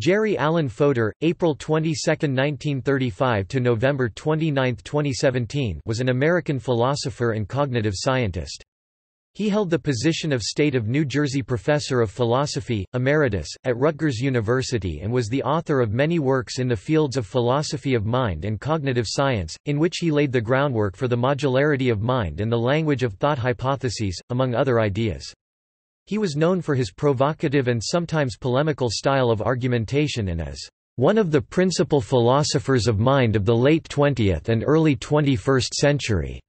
Jerry Alan Fodor, April 22, 1935 to November 29, 2017, was an American philosopher and cognitive scientist. He held the position of State of New Jersey Professor of Philosophy, Emeritus, at Rutgers University and was the author of many works in the fields of philosophy of mind and cognitive science, in which he laid the groundwork for the modularity of mind and the language of thought hypotheses, among other ideas. He was known for his provocative and sometimes polemical style of argumentation and as one of the principal philosophers of mind of the late 20th and early 21st century.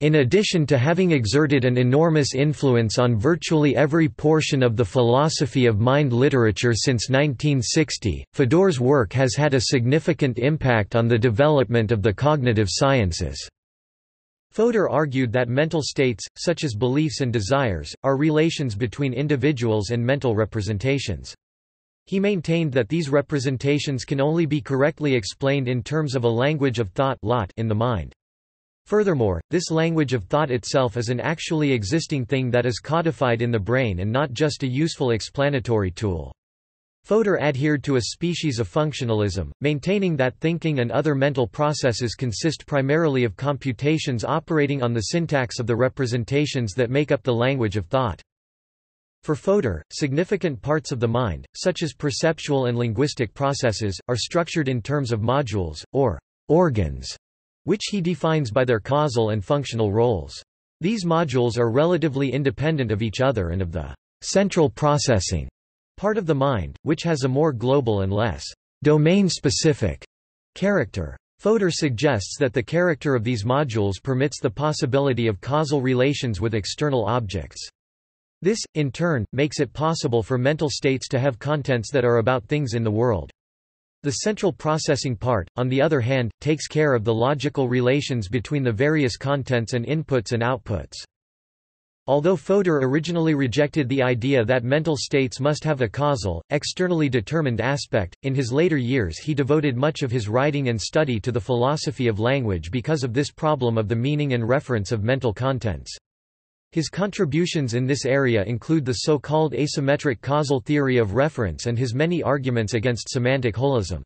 In addition to having exerted an enormous influence on virtually every portion of the philosophy of mind literature since 1960, Fodor's work has had a significant impact on the development of the cognitive sciences. Fodor argued that mental states, such as beliefs and desires, are relations between individuals and mental representations. He maintained that these representations can only be correctly explained in terms of a language of thought in the mind. Furthermore, this language of thought itself is an actually existing thing that is codified in the brain and not just a useful explanatory tool. Fodor adhered to a species of functionalism, maintaining that thinking and other mental processes consist primarily of computations operating on the syntax of the representations that make up the language of thought. For Fodor, significant parts of the mind, such as perceptual and linguistic processes, are structured in terms of modules, or organs, which he defines by their causal and functional roles. These modules are relatively independent of each other and of the central processing part of the mind, which has a more global and less domain-specific character. Fodor suggests that the character of these modules permits the possibility of causal relations with external objects. This, in turn, makes it possible for mental states to have contents that are about things in the world. The central processing part, on the other hand, takes care of the logical relations between the various contents and inputs and outputs. Although Fodor originally rejected the idea that mental states must have a causal, externally determined aspect, in his later years he devoted much of his writing and study to the philosophy of language because of this problem of the meaning and reference of mental contents. His contributions in this area include the so-called asymmetric causal theory of reference and his many arguments against semantic holism.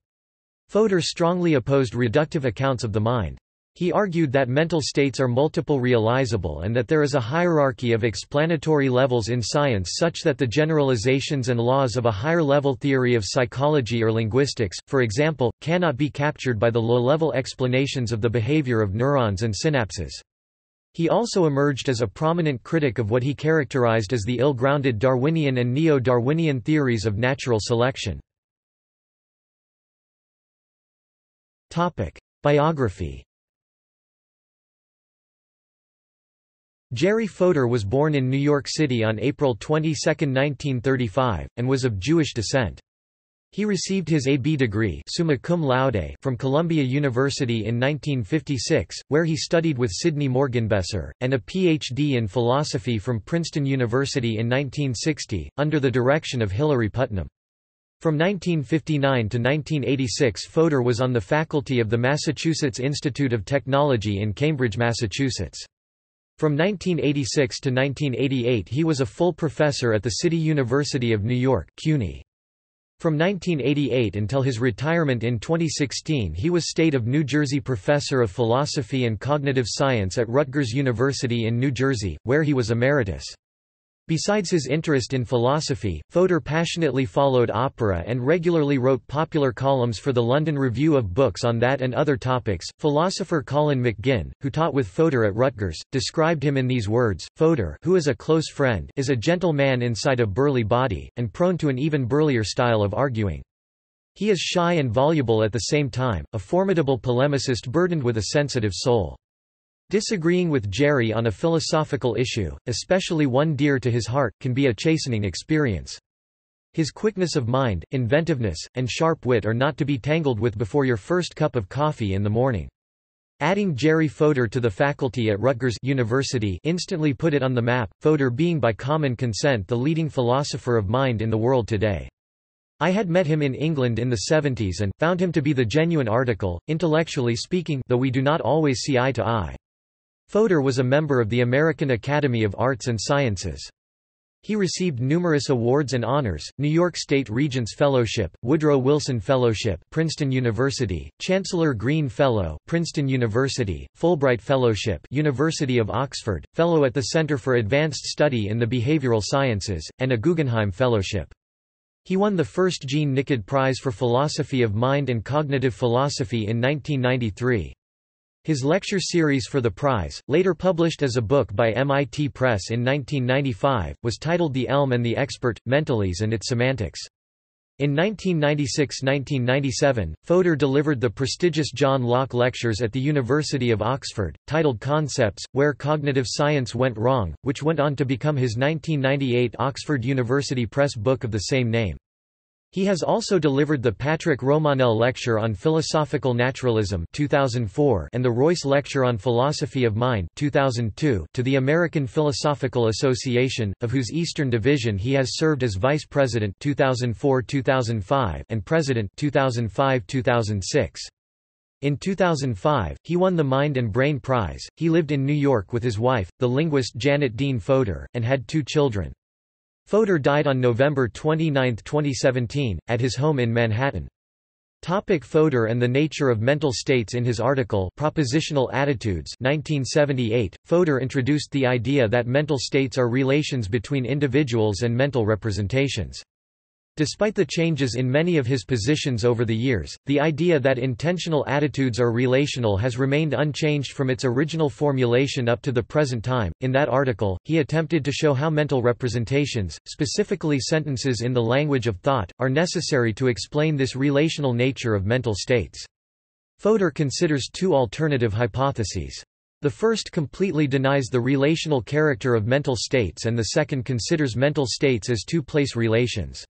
Fodor strongly opposed reductive accounts of the mind. He argued that mental states are multiple realizable and that there is a hierarchy of explanatory levels in science such that the generalizations and laws of a higher-level theory of psychology or linguistics, for example, cannot be captured by the low-level explanations of the behavior of neurons and synapses. He also emerged as a prominent critic of what he characterized as the ill-grounded Darwinian and neo-Darwinian theories of natural selection. Biography Jerry Fodor was born in New York City on April 22, 1935, and was of Jewish descent. He received his A.B. degree summa cum laude from Columbia University in 1956, where he studied with Sidney Morgenbesser, and a Ph.D. in philosophy from Princeton University in 1960, under the direction of Hilary Putnam. From 1959 to 1986 Fodor was on the faculty of the Massachusetts Institute of Technology in Cambridge, Massachusetts. From 1986 to 1988 he was a full professor at the City University of New York CUNY. From 1988 until his retirement in 2016 he was State of New Jersey Professor of Philosophy and Cognitive Science at Rutgers University in New Jersey, where he was emeritus. Besides his interest in philosophy, Fodor passionately followed opera and regularly wrote popular columns for the London Review of Books on that and other topics. Philosopher Colin McGinn, who taught with Fodor at Rutgers, described him in these words: Fodor, who is a close friend, is a gentle man inside a burly body, and prone to an even burlier style of arguing. He is shy and voluble at the same time, a formidable polemicist burdened with a sensitive soul. Disagreeing with Jerry on a philosophical issue, especially one dear to his heart, can be a chastening experience. His quickness of mind, inventiveness, and sharp wit are not to be tangled with before your first cup of coffee in the morning. Adding Jerry Fodor to the faculty at Rutgers University instantly put it on the map, Fodor being by common consent the leading philosopher of mind in the world today. I had met him in England in the 70s and, found him to be the genuine article, intellectually speaking though we do not always see eye to eye. Fodor was a member of the American Academy of Arts and Sciences. He received numerous awards and honors, New York State Regents Fellowship, Woodrow Wilson Fellowship Princeton University, Chancellor Green Fellow, Princeton University, Fulbright Fellowship University of Oxford, Fellow at the Center for Advanced Study in the Behavioral Sciences, and a Guggenheim Fellowship. He won the first Jean Nicod Prize for Philosophy of Mind and Cognitive Philosophy in 1993. His lecture series for the prize, later published as a book by MIT Press in 1995, was titled The Elm and the Expert, Mentalese and its Semantics. In 1996–1997, Fodor delivered the prestigious John Locke Lectures at the University of Oxford, titled Concepts, Where Cognitive Science Went Wrong, which went on to become his 1998 Oxford University Press book of the same name. He has also delivered the Patrick Romanell Lecture on Philosophical Naturalism 2004 and the Royce Lecture on Philosophy of Mind 2002 to the American Philosophical Association, of whose Eastern Division he has served as Vice President 2004-2005 and President 2005-2006. In 2005, he won the Mind and Brain Prize. He lived in New York with his wife, the linguist Janet Dean Fodor, and had two children. Fodor died on November 29, 2017, at his home in Manhattan. Topic Fodor and the nature of mental states In his article Propositional Attitudes 1978, Fodor introduced the idea that mental states are relations between individuals and mental representations. Despite the changes in many of his positions over the years, the idea that intentional attitudes are relational has remained unchanged from its original formulation up to the present time. In that article, he attempted to show how mental representations, specifically sentences in the language of thought, are necessary to explain this relational nature of mental states. Fodor considers two alternative hypotheses. The first completely denies the relational character of mental states and the second considers mental states as two-place relations.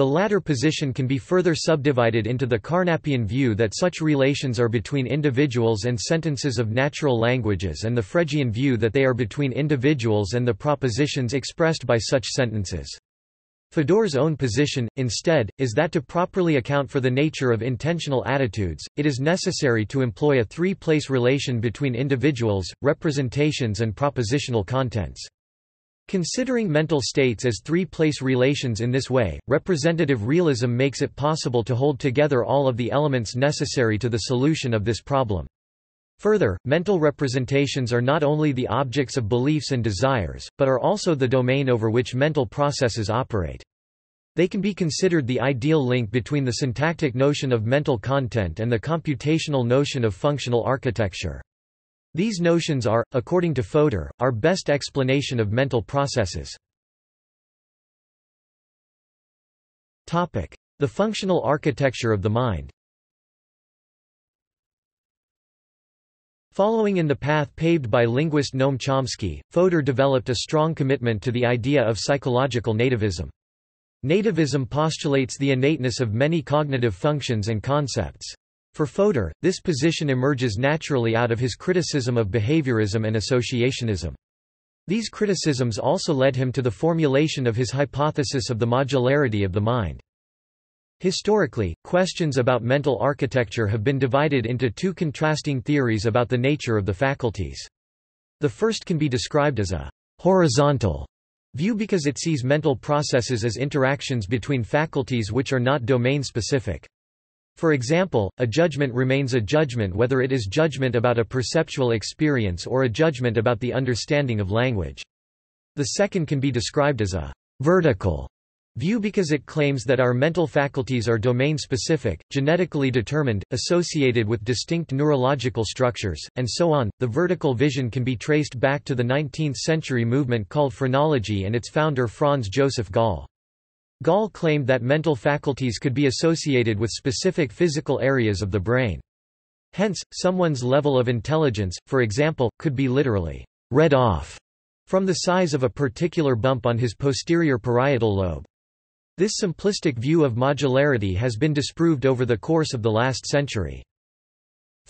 The latter position can be further subdivided into the Carnapian view that such relations are between individuals and sentences of natural languages and the Fregean view that they are between individuals and the propositions expressed by such sentences. Fodor's own position, instead, is that to properly account for the nature of intentional attitudes, it is necessary to employ a three-place relation between individuals, representations and propositional contents. Considering mental states as three-place relations in this way, representative realism makes it possible to hold together all of the elements necessary to the solution of this problem. Further, mental representations are not only the objects of beliefs and desires, but are also the domain over which mental processes operate. They can be considered the ideal link between the syntactic notion of mental content and the computational notion of functional architecture. These notions are, according to Fodor, our best explanation of mental processes. The functional architecture of the mind Following in the path paved by linguist Noam Chomsky, Fodor developed a strong commitment to the idea of psychological nativism. Nativism postulates the innateness of many cognitive functions and concepts. For Fodor, this position emerges naturally out of his criticism of behaviorism and associationism. These criticisms also led him to the formulation of his hypothesis of the modularity of the mind. Historically, questions about mental architecture have been divided into two contrasting theories about the nature of the faculties. The first can be described as a horizontal view because it sees mental processes as interactions between faculties which are not domain-specific. For example, a judgment remains a judgment whether it is judgment about a perceptual experience or a judgment about the understanding of language. The second can be described as a vertical view because it claims that our mental faculties are domain-specific, genetically determined, associated with distinct neurological structures, and so on. The vertical vision can be traced back to the 19th-century movement called phrenology and its founder Franz Joseph Gall. Gall claimed that mental faculties could be associated with specific physical areas of the brain. Hence, someone's level of intelligence, for example, could be literally read off from the size of a particular bump on his posterior parietal lobe. This simplistic view of modularity has been disproved over the course of the last century.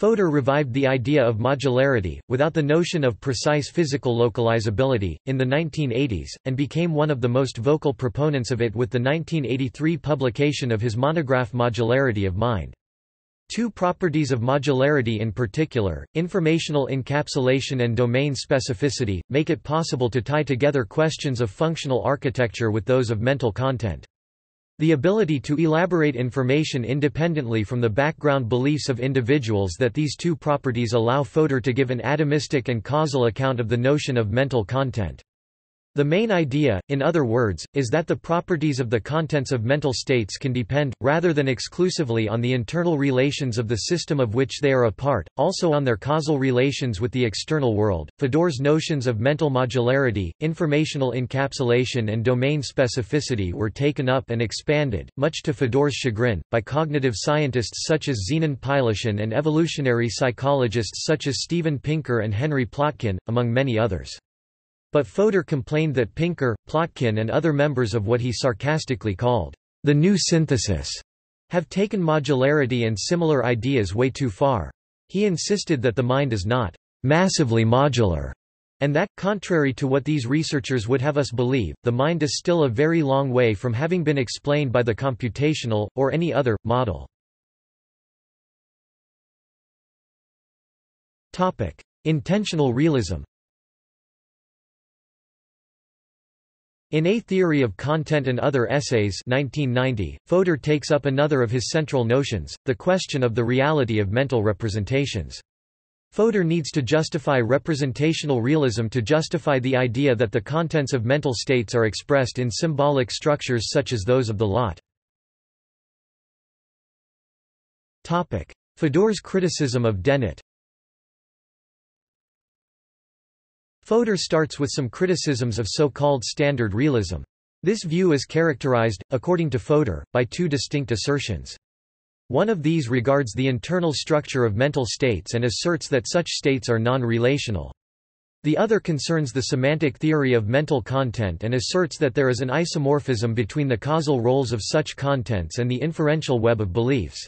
Fodor revived the idea of modularity, without the notion of precise physical localizability, in the 1980s, and became one of the most vocal proponents of it with the 1983 publication of his monograph Modularity of Mind. Two properties of modularity in particular, informational encapsulation and domain specificity, make it possible to tie together questions of functional architecture with those of mental content. The ability to elaborate information independently from the background beliefs of individuals that these two properties allow Fodor to give an atomistic and causal account of the notion of mental content. The main idea, in other words, is that the properties of the contents of mental states can depend, rather than exclusively on the internal relations of the system of which they are a part, also on their causal relations with the external world. Fodor's notions of mental modularity, informational encapsulation, and domain specificity were taken up and expanded, much to Fodor's chagrin, by cognitive scientists such as Zenon Pylyshyn and evolutionary psychologists such as Steven Pinker and Henry Plotkin, among many others. But Fodor complained that Pinker, Plotkin and other members of what he sarcastically called the new synthesis have taken modularity and similar ideas way too far. He insisted that the mind is not massively modular, and that, contrary to what these researchers would have us believe, the mind is still a very long way from having been explained by the computational, or any other, model. Intentional realism In A Theory of Content and Other Essays 1990, Fodor takes up another of his central notions, the question of the reality of mental representations. Fodor needs to justify representational realism to justify the idea that the contents of mental states are expressed in symbolic structures such as those of the lot. Fodor's criticism of Dennett Fodor starts with some criticisms of so-called standard realism. This view is characterized, according to Fodor, by two distinct assertions. One of these regards the internal structure of mental states and asserts that such states are non-relational. The other concerns the semantic theory of mental content and asserts that there is an isomorphism between the causal roles of such contents and the inferential web of beliefs.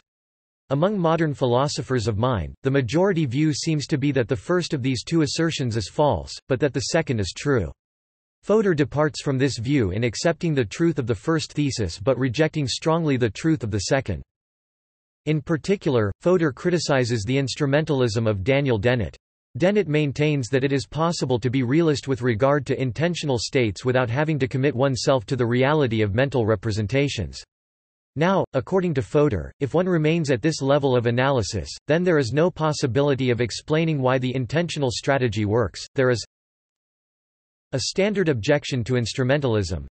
Among modern philosophers of mind, the majority view seems to be that the first of these two assertions is false, but that the second is true. Fodor departs from this view in accepting the truth of the first thesis but rejecting strongly the truth of the second. In particular, Fodor criticizes the instrumentalism of Daniel Dennett. Dennett maintains that it is possible to be realist with regard to intentional states without having to commit oneself to the reality of mental representations. Now, according to Fodor, if one remains at this level of analysis, then there is no possibility of explaining why the intentional strategy works. There is a standard objection to instrumentalism.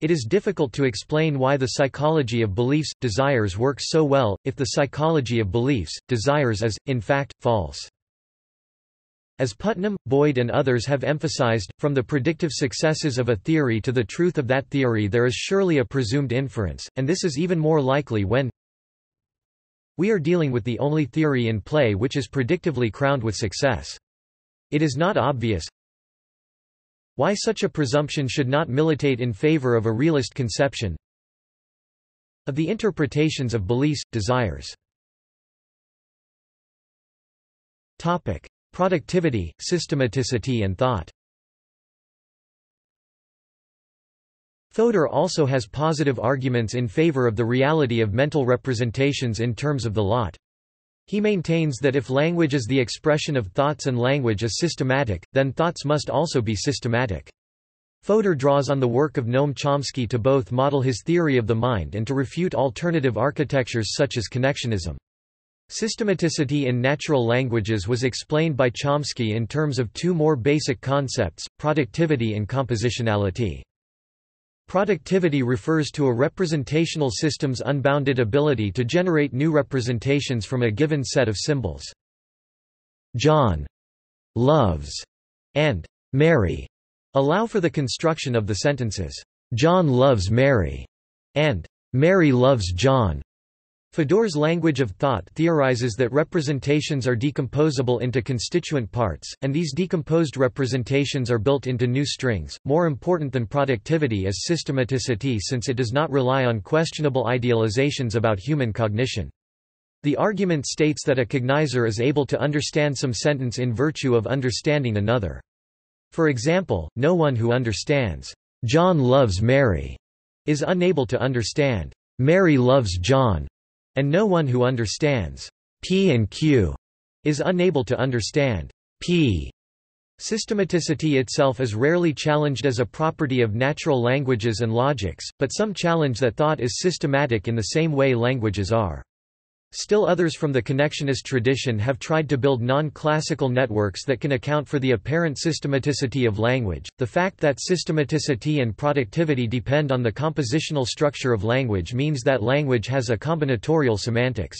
It is difficult to explain why the psychology of beliefs, desires works so well, if the psychology of beliefs, desires is, in fact, false. As Putnam, Boyd and others have emphasized, from the predictive successes of a theory to the truth of that theory there is surely a presumed inference, and this is even more likely when we are dealing with the only theory in play which is predictively crowned with success. It is not obvious why such a presumption should not militate in favor of a realist conception of the interpretations of beliefs, desires. Topic. Productivity, systematicity and thought Fodor also has positive arguments in favor of the reality of mental representations in terms of the lot. He maintains that if language is the expression of thoughts and language is systematic, then thoughts must also be systematic. Fodor draws on the work of Noam Chomsky to both model his theory of the mind and to refute alternative architectures such as connectionism. Systematicity in natural languages was explained by Chomsky in terms of two more basic concepts, productivity and compositionality. Productivity refers to a representational system's unbounded ability to generate new representations from a given set of symbols. John loves and Mary allow for the construction of the sentences, John loves Mary and Mary loves John. Fodor's language of thought theorizes that representations are decomposable into constituent parts, and these decomposed representations are built into new strings. More important than productivity is systematicity since it does not rely on questionable idealizations about human cognition. The argument states that a cognizer is able to understand some sentence in virtue of understanding another. For example, no one who understands, John loves Mary, is unable to understand, Mary loves John. And no one who understands P and Q is unable to understand P. Systematicity itself is rarely challenged as a property of natural languages and logics, but some challenge that thought is systematic in the same way languages are. Still others from the connectionist tradition have tried to build non-classical networks that can account for the apparent systematicity of language. The fact that systematicity and productivity depend on the compositional structure of language means that language has a combinatorial semantics.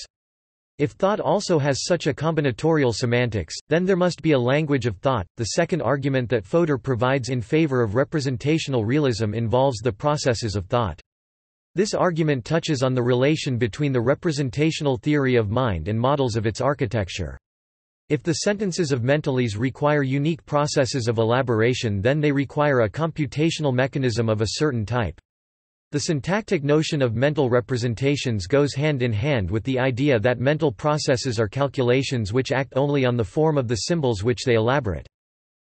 If thought also has such a combinatorial semantics, then there must be a language of thought. The second argument that Fodor provides in favor of representational realism involves the processes of thought. This argument touches on the relation between the representational theory of mind and models of its architecture. If the sentences of mentalese require unique processes of elaboration then they require a computational mechanism of a certain type. The syntactic notion of mental representations goes hand in hand with the idea that mental processes are calculations which act only on the form of the symbols which they elaborate.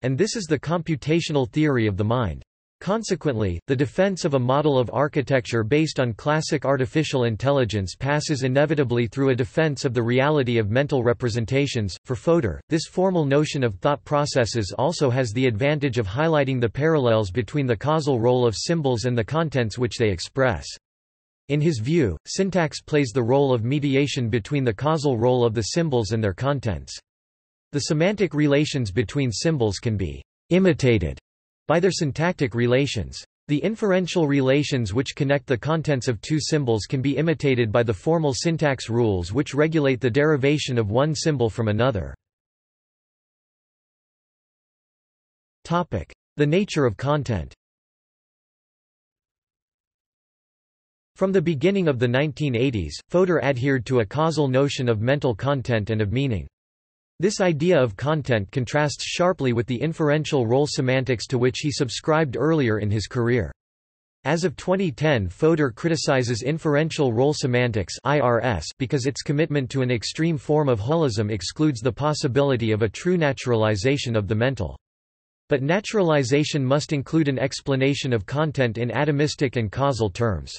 And this is the computational theory of the mind. Consequently, the defense of a model of architecture based on classic artificial intelligence passes inevitably through a defense of the reality of mental representations. For Fodor, this formal notion of thought processes also has the advantage of highlighting the parallels between the causal role of symbols and the contents which they express. In his view, syntax plays the role of mediation between the causal role of the symbols and their contents. The semantic relations between symbols can be imitated by their syntactic relations. The inferential relations which connect the contents of two symbols can be imitated by the formal syntax rules which regulate the derivation of one symbol from another. The nature of content From the beginning of the 1980s, Fodor adhered to a causal notion of mental content and of meaning. This idea of content contrasts sharply with the inferential role semantics to which he subscribed earlier in his career. As of 2010 Fodor criticizes inferential role semantics because its commitment to an extreme form of holism excludes the possibility of a true naturalization of the mental. But naturalization must include an explanation of content in atomistic and causal terms.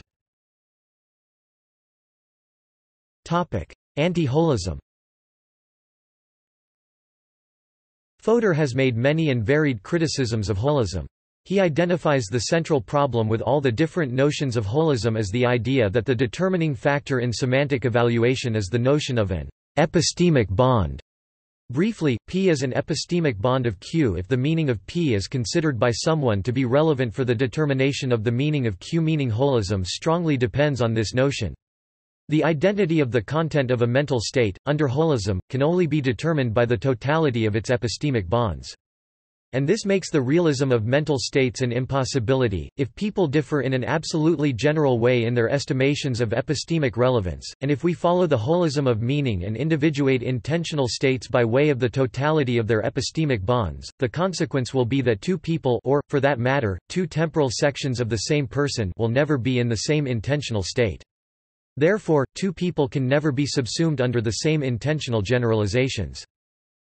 Anti-holism Fodor has made many and varied criticisms of holism. He identifies the central problem with all the different notions of holism as the idea that the determining factor in semantic evaluation is the notion of an epistemic bond. Briefly, P is an epistemic bond of Q if the meaning of P is considered by someone to be relevant for the determination of the meaning of Q. Meaning holism strongly depends on this notion. The identity of the content of a mental state, under holism, can only be determined by the totality of its epistemic bonds. And this makes the realism of mental states an impossibility, if people differ in an absolutely general way in their estimations of epistemic relevance, and if we follow the holism of meaning and individuate intentional states by way of the totality of their epistemic bonds, the consequence will be that two people or, for that matter, two temporal sections of the same person will never be in the same intentional state. Therefore, two people can never be subsumed under the same intentional generalizations.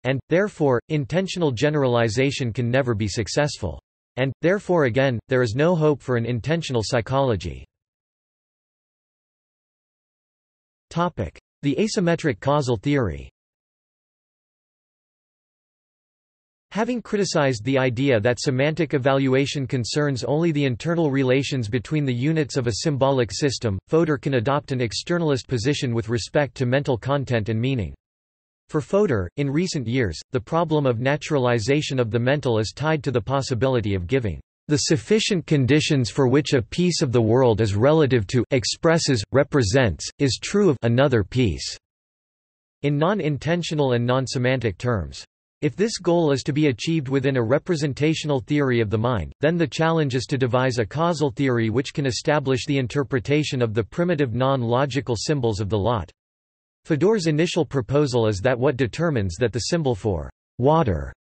And, therefore, intentional generalization can never be successful. And, therefore again, there is no hope for an intentional psychology. The asymmetric causal theory Having criticized the idea that semantic evaluation concerns only the internal relations between the units of a symbolic system, Fodor can adopt an externalist position with respect to mental content and meaning. For Fodor, in recent years, the problem of naturalization of the mental is tied to the possibility of giving the sufficient conditions for which a piece of the world is relative to expresses, represents, is true of another piece, in non-intentional and non-semantic terms. If this goal is to be achieved within a representational theory of the mind, then the challenge is to devise a causal theory which can establish the interpretation of the primitive non-logical symbols of the lot. Fodor's initial proposal is that what determines that the symbol for water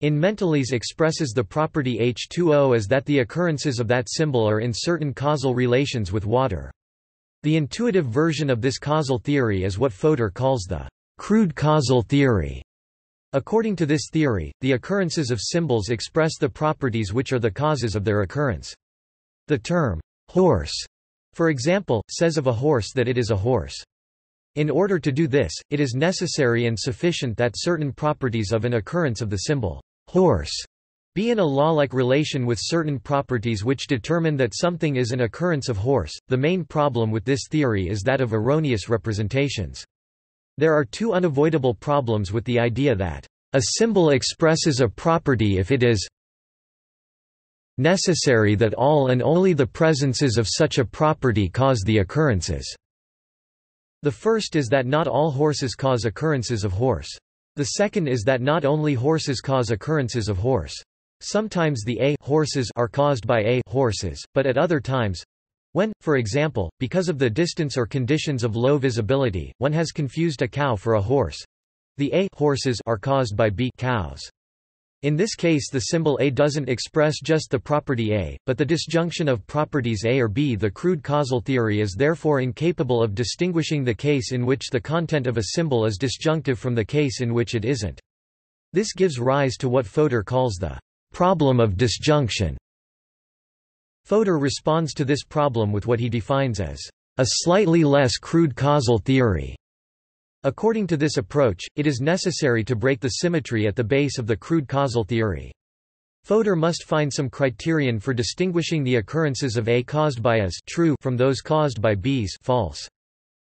in mentalese expresses the property H2O is that the occurrences of that symbol are in certain causal relations with water. The intuitive version of this causal theory is what Fodor calls the crude causal theory. According to this theory, the occurrences of symbols express the properties which are the causes of their occurrence. The term, horse, for example, says of a horse that it is a horse. In order to do this, it is necessary and sufficient that certain properties of an occurrence of the symbol horse be in a law-like relation with certain properties which determine that something is an occurrence of horse. The main problem with this theory is that of erroneous representations. There are two unavoidable problems with the idea that a symbol expresses a property if it is necessary that all and only the presences of such a property cause the occurrences. The first is that not all horses cause occurrences of horse. The second is that not only horses cause occurrences of horse. Sometimes the A horses are caused by A horses, but at other times when, for example, because of the distance or conditions of low visibility, one has confused a cow for a horse, the A horses are caused by B cows. In this case the symbol A doesn't express just the property A, but the disjunction of properties A or B. The crude causal theory is therefore incapable of distinguishing the case in which the content of a symbol is disjunctive from the case in which it isn't. This gives rise to what Fodor calls the problem of disjunction. Fodor responds to this problem with what he defines as a slightly less crude causal theory. According to this approach, it is necessary to break the symmetry at the base of the crude causal theory. Fodor must find some criterion for distinguishing the occurrences of A caused by A's true from those caused by B's false.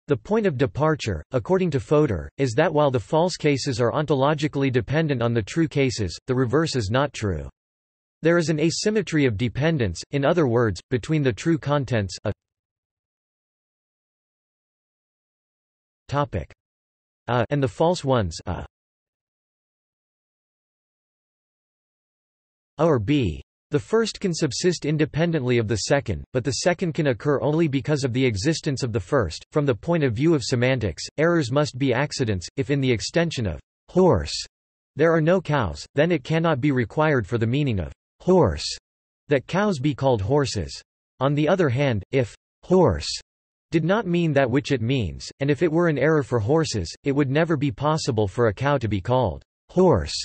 The point of departure, according to Fodor, is that while the false cases are ontologically dependent on the true cases, the reverse is not true. There is an asymmetry of dependence, in other words, between the true contents a topic a and the false ones a. a or b. The first can subsist independently of the second, but the second can occur only because of the existence of the first. From the point of view of semantics, errors must be accidents. If in the extension of horse there are no cows, then it cannot be required for the meaning of horse that cows be called horses. On the other hand, if horse did not mean that which it means, and if it were an error for horses, it would never be possible for a cow to be called horse.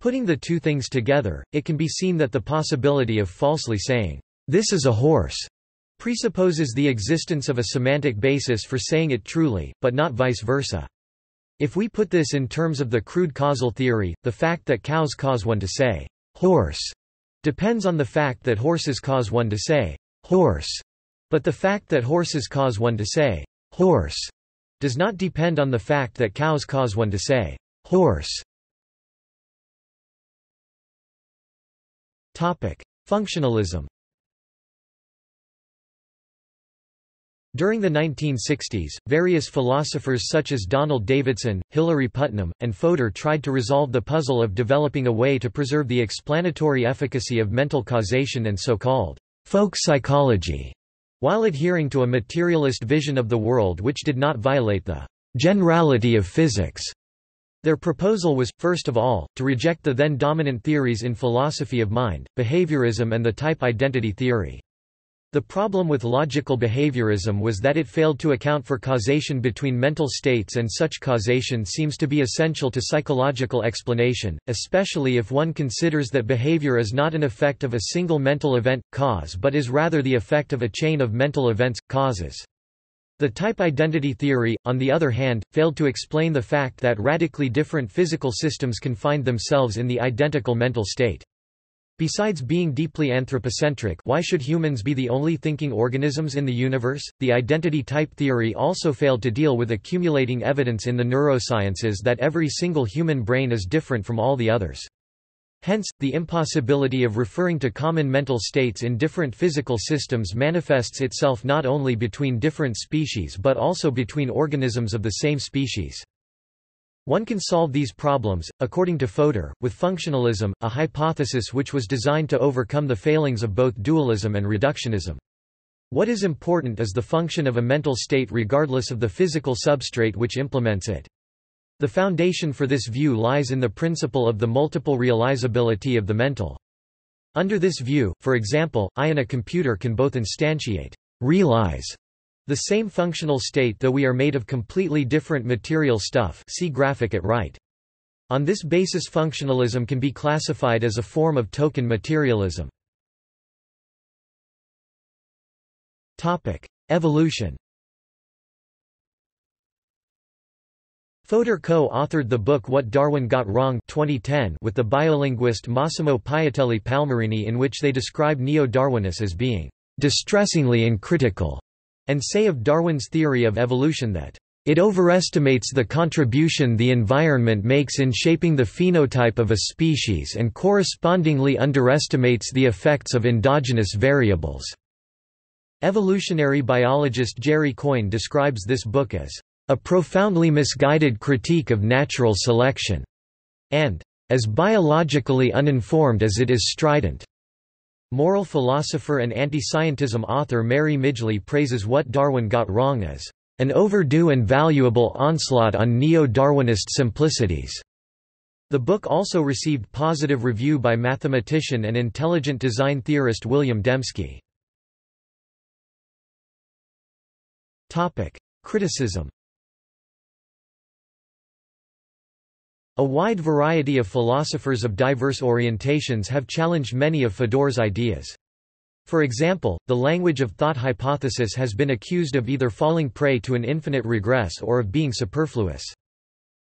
Putting the two things together, it can be seen that the possibility of falsely saying, this is a horse, presupposes the existence of a semantic basis for saying it truly, but not vice versa. If we put this in terms of the crude causal theory, the fact that cows cause one to say, horse, depends on the fact that horses cause one to say, horse. But the fact that horses cause one to say, horse, does not depend on the fact that cows cause one to say, horse. Functionalism During the 1960s, various philosophers such as Donald Davidson, Hilary Putnam, and Fodor tried to resolve the puzzle of developing a way to preserve the explanatory efficacy of mental causation and so-called folk psychology while adhering to a materialist vision of the world which did not violate the generality of physics. Their proposal was, first of all, to reject the then dominant theories in philosophy of mind, behaviorism and the type identity theory. The problem with logical behaviorism was that it failed to account for causation between mental states and such causation seems to be essential to psychological explanation, especially if one considers that behavior is not an effect of a single mental event, cause but is rather the effect of a chain of mental events, causes. The type identity theory, on the other hand, failed to explain the fact that radically different physical systems can find themselves in the identical mental state. Besides being deeply anthropocentric why should humans be the only thinking organisms in the universe? The identity type theory also failed to deal with accumulating evidence in the neurosciences that every single human brain is different from all the others. Hence, the impossibility of referring to common mental states in different physical systems manifests itself not only between different species but also between organisms of the same species. One can solve these problems, according to Fodor, with functionalism, a hypothesis which was designed to overcome the failings of both dualism and reductionism. What is important is the function of a mental state regardless of the physical substrate which implements it. The foundation for this view lies in the principle of the multiple realizability of the mental. Under this view, for example, I and a computer can both instantiate realize the same functional state though we are made of completely different material stuff see graphic at right. On this basis functionalism can be classified as a form of token materialism. Evolution Fodor co-authored the book What Darwin Got Wrong 2010 with the biolinguist Massimo Piattelli Palmarini in which they describe neo-Darwinists as being distressingly uncritical, and say of Darwin's theory of evolution that it overestimates the contribution the environment makes in shaping the phenotype of a species and correspondingly underestimates the effects of endogenous variables. Evolutionary biologist Jerry Coyne describes this book as a profoundly misguided critique of natural selection, and as biologically uninformed as it is strident. Moral philosopher and anti-scientism author Mary Midgley praises what Darwin got wrong as an overdue and valuable onslaught on neo-Darwinist simplicities. The book also received positive review by mathematician and intelligent design theorist William Dembski. Topic: Criticism A wide variety of philosophers of diverse orientations have challenged many of Fodor's ideas. For example, the language of thought hypothesis has been accused of either falling prey to an infinite regress or of being superfluous.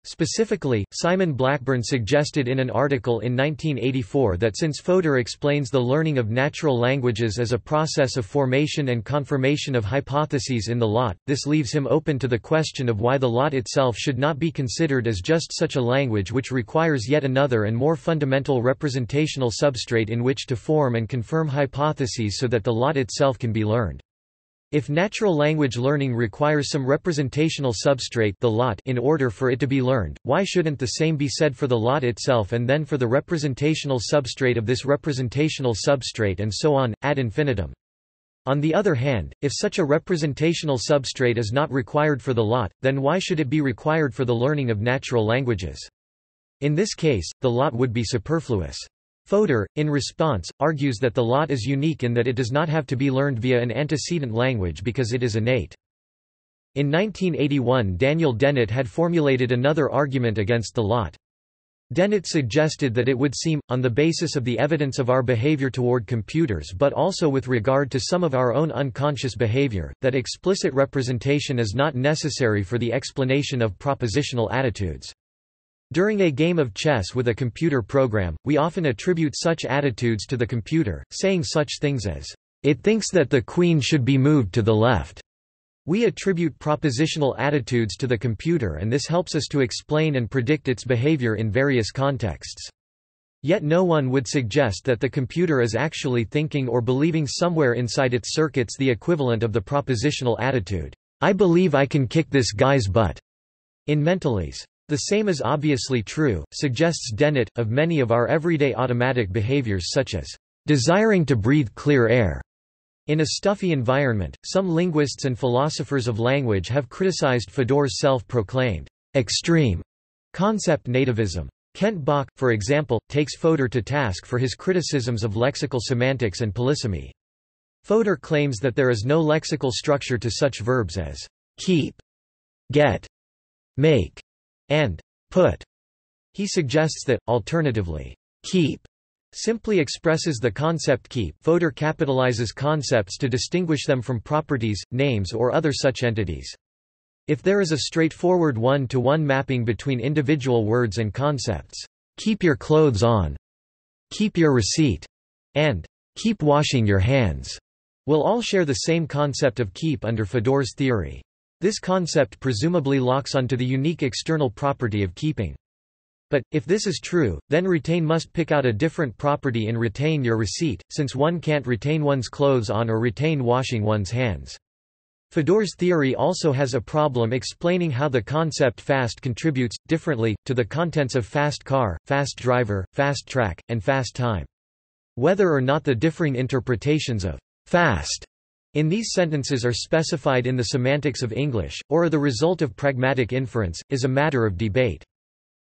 Specifically, Simon Blackburn suggested in an article in 1984 that since Fodor explains the learning of natural languages as a process of formation and confirmation of hypotheses in the lot, this leaves him open to the question of why the lot itself should not be considered as just such a language which requires yet another and more fundamental representational substrate in which to form and confirm hypotheses so that the lot itself can be learned. If natural language learning requires some representational substrate the lot in order for it to be learned, why shouldn't the same be said for the lot itself and then for the representational substrate of this representational substrate and so on, ad infinitum? On the other hand, if such a representational substrate is not required for the lot, then why should it be required for the learning of natural languages? In this case, the lot would be superfluous. Fodor, in response, argues that the lot is unique in that it does not have to be learned via an antecedent language because it is innate. In 1981 Daniel Dennett had formulated another argument against the lot. Dennett suggested that it would seem, on the basis of the evidence of our behavior toward computers but also with regard to some of our own unconscious behavior, that explicit representation is not necessary for the explanation of propositional attitudes. During a game of chess with a computer program, we often attribute such attitudes to the computer, saying such things as, "...it thinks that the queen should be moved to the left." We attribute propositional attitudes to the computer and this helps us to explain and predict its behavior in various contexts. Yet no one would suggest that the computer is actually thinking or believing somewhere inside its circuits the equivalent of the propositional attitude, I believe I can kick this guy's butt, in Mentalese. The same is obviously true, suggests Dennett, of many of our everyday automatic behaviors such as desiring to breathe clear air. In a stuffy environment, some linguists and philosophers of language have criticized Fodor's self-proclaimed extreme concept nativism. Kent Bach, for example, takes Fodor to task for his criticisms of lexical semantics and polysemy. Fodor claims that there is no lexical structure to such verbs as keep, get, make, and put. He suggests that, alternatively, keep simply expresses the concept keep. Fodor capitalizes concepts to distinguish them from properties, names or other such entities. If there is a straightforward one-to-one -one mapping between individual words and concepts, keep your clothes on, keep your receipt, and keep washing your hands, will all share the same concept of keep under Fodor's theory. This concept presumably locks onto the unique external property of keeping. But, if this is true, then retain must pick out a different property in retain your receipt, since one can't retain one's clothes on or retain washing one's hands. Fodor's theory also has a problem explaining how the concept fast contributes, differently, to the contents of fast car, fast driver, fast track, and fast time. Whether or not the differing interpretations of fast in these sentences are specified in the semantics of English, or are the result of pragmatic inference, is a matter of debate.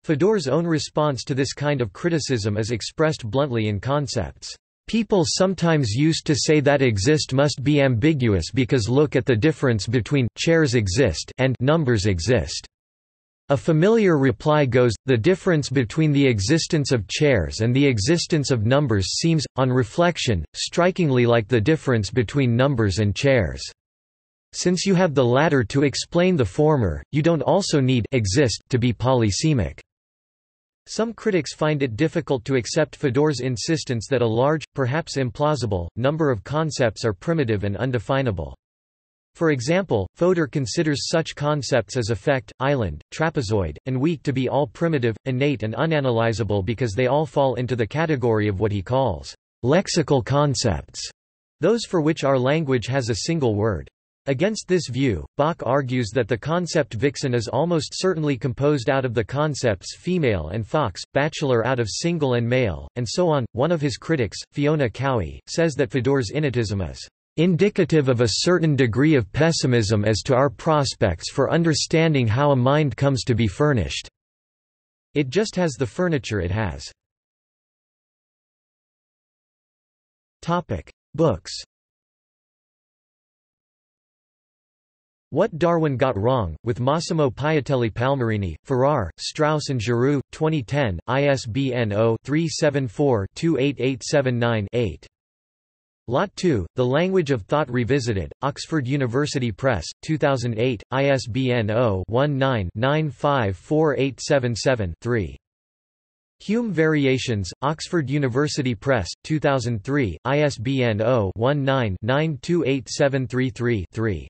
Fodor's own response to this kind of criticism is expressed bluntly in concepts. People sometimes used to say that exist must be ambiguous because look at the difference between chairs exist and numbers exist. A familiar reply goes, the difference between the existence of chairs and the existence of numbers seems, on reflection, strikingly like the difference between numbers and chairs. Since you have the latter to explain the former, you don't also need exist to be polysemic. Some critics find it difficult to accept Fodor's insistence that a large, perhaps implausible, number of concepts are primitive and undefinable. For example, Fodor considers such concepts as effect, island, trapezoid, and weak to be all primitive, innate and unanalyzable because they all fall into the category of what he calls lexical concepts, those for which our language has a single word. Against this view, Bach argues that the concept vixen is almost certainly composed out of the concepts female and fox, bachelor out of single and male, and so on. One of his critics, Fiona Cowie, says that Fodor's innatism is indicative of a certain degree of pessimism as to our prospects for understanding how a mind comes to be furnished. It just has the furniture it has. Books What Darwin Got Wrong, with Massimo Piattelli Palmarini, Farrar, Straus and Giroux, 2010, ISBN 0-374-28879-8. Lot 2, The Language of Thought Revisited, Oxford University Press, 2008, ISBN 0-19-954877-3. Hume Variations, Oxford University Press, 2003, ISBN 0-19-928733-3.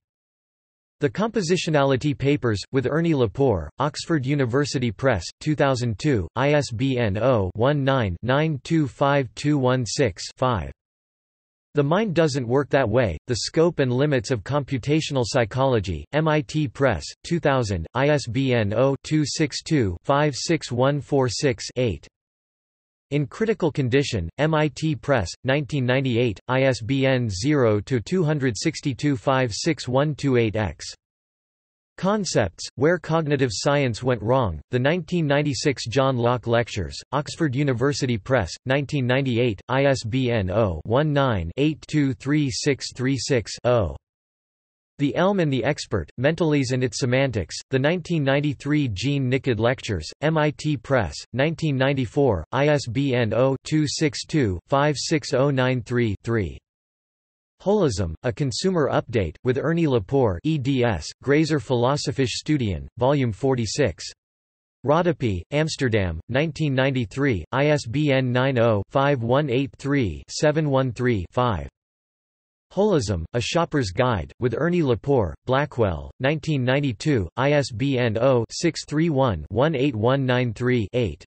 The Compositionality Papers, with Ernie Lepore, Oxford University Press, 2002, ISBN 0-19-925216-5. The Mind Doesn't Work That Way, The Scope and Limits of Computational Psychology, MIT Press, 2000, ISBN 0-262-56146-8. In Critical Condition, MIT Press, 1998, ISBN 0-262-56128-X. Concepts, Where Cognitive Science Went Wrong, The 1996 John Locke Lectures, Oxford University Press, 1998, ISBN 0-19-823636-0. The Elm and the Expert, Mentalese and its Semantics, the 1993 Jean Nicod Lectures, MIT Press, 1994, ISBN 0-262-56093-3. Holism, A Consumer Update, with Ernie Lepore eds, Grazer Philosophische Studien, Volume 46. Rodopi, Amsterdam, 1993, ISBN 90-5183-713-5. Holism, A Shopper's Guide, with Ernie Lepore, Blackwell, 1992, ISBN 0-631-18193-8.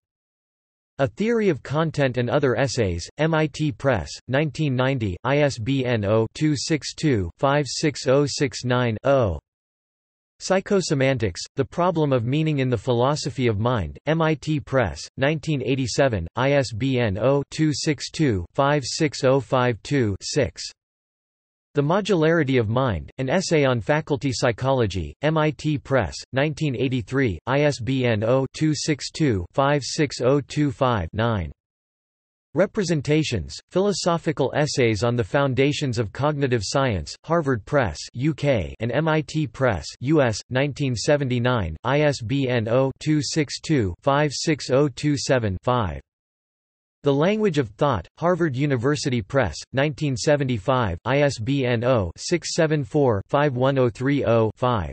A Theory of Content and Other Essays, MIT Press, 1990, ISBN 0-262-56069-0. Psychosemantics, The Problem of Meaning in the Philosophy of Mind, MIT Press, 1987, ISBN 0-262-56052-6. The Modularity of Mind, An Essay on Faculty Psychology, MIT Press, 1983, ISBN 0-262-56025-9. Representations, Philosophical Essays on the Foundations of Cognitive Science, Harvard Press UK and MIT Press US, 1979, ISBN 0-262-56027-5. The Language of Thought, Harvard University Press, 1975, ISBN 0-674-51030-5.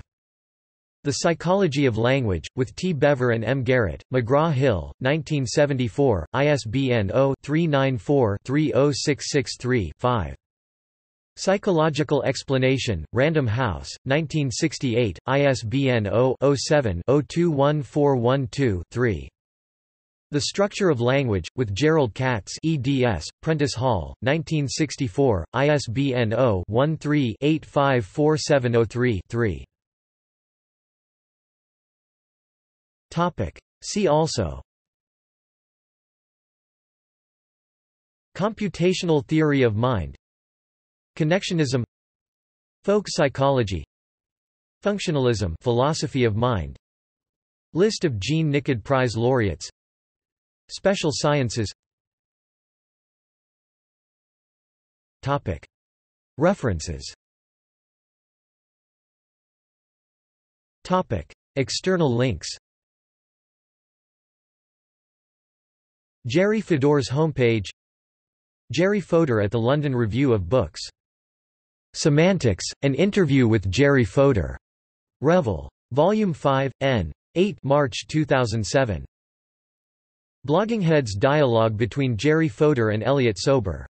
The Psychology of Language, with T. Bever and M. Garrett, McGraw-Hill, 1974, ISBN 0-394-30663-5. Psychological Explanation, Random House, 1968, ISBN 0-07-021412-3. The Structure of Language, with Jerrold Katz eds, Prentice Hall, 1964, ISBN 0-13-854703-3. See also. Computational theory of mind. Connectionism. Folk psychology. Functionalism philosophy of mind. List of Jean Nicod Prize laureates Special sciences References External links Jerry Fodor's homepage Jerry Fodor at the London Review of Books Semantics, An Interview with Jerry Fodor. Revel. Volume 5, n. 8 March 2007. Bloggingheads dialogue between Jerry Fodor and Elliott Sober.